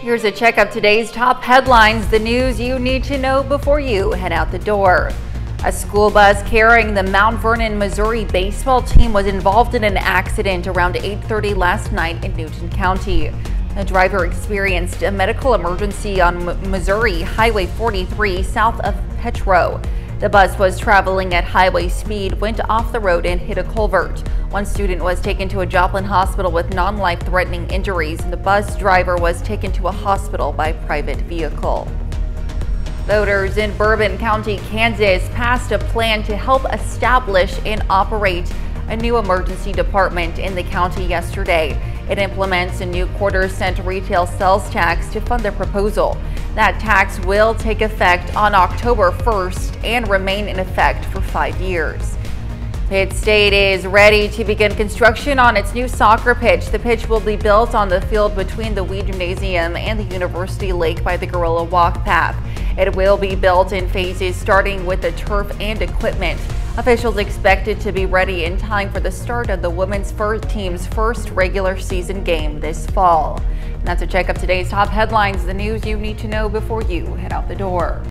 Here's a check of today's top headlines, the news you need to know before you head out the door. A school bus carrying the Mount Vernon, Missouri baseball team was involved in an accident around 8.30 last night in Newton County. The driver experienced a medical emergency on M Missouri Highway 43 south of Petro. The bus was traveling at highway speed, went off the road and hit a culvert. One student was taken to a Joplin hospital with non-life threatening injuries and the bus driver was taken to a hospital by private vehicle. Voters in Bourbon County, Kansas passed a plan to help establish and operate a new emergency department in the county yesterday. It implements a new quarter cent retail sales tax to fund the proposal. That tax will take effect on October 1st and remain in effect for five years. Pitt State is ready to begin construction on its new soccer pitch. The pitch will be built on the field between the Weede Gymnasium and the University Lake by the Gorilla Walk Path. It will be built in phases starting with the turf and equipment. Officials expected to be ready in time for the start of the women's first team's first regular season game this fall. That's a check of today's top headlines, the news you need to know before you head out the door.